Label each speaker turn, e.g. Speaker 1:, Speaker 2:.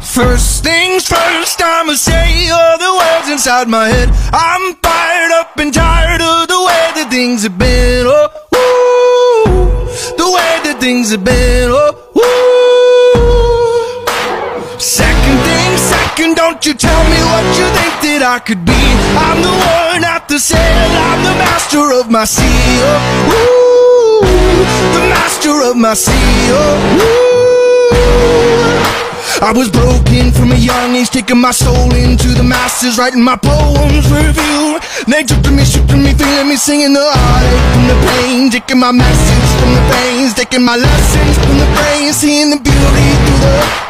Speaker 1: First things first, I'ma say all the words inside my head. I'm fired up and tired of the way that things have been. Oh, woo, the way that things have been. Oh, woo. Second thing, second, don't you tell me what you think that I could be. I'm the one at the sail, I'm the master of my sea. Oh, woo, the master of my sea. Oh. I was broken from a young age, taking my soul into the masses, writing my poems review. They took to me, shook to me, feeling me, singing the heartache from the pain, taking my message from the veins, taking my lessons from the brain, seeing the beauty through the